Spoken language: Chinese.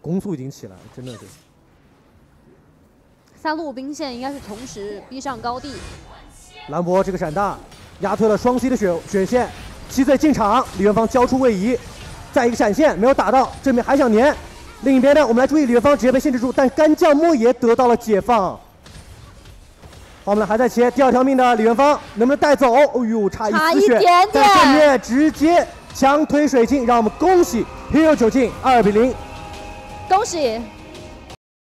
攻速已经起来了，真的是。三路兵线应该是同时逼上高地。兰博这个闪大压退了双 C 的血血线，七岁进场，李元芳交出位移，再一个闪现没有打到，这边还想粘。另一边呢，我们来注意李元芳直接被限制住，但干将莫邪得到了解放。好，我们还在切第二条命的李元芳能不能带走？哦呦，差一丝血，在正面直接强推水晶，让我们恭喜 Hero 九进二比零，恭喜。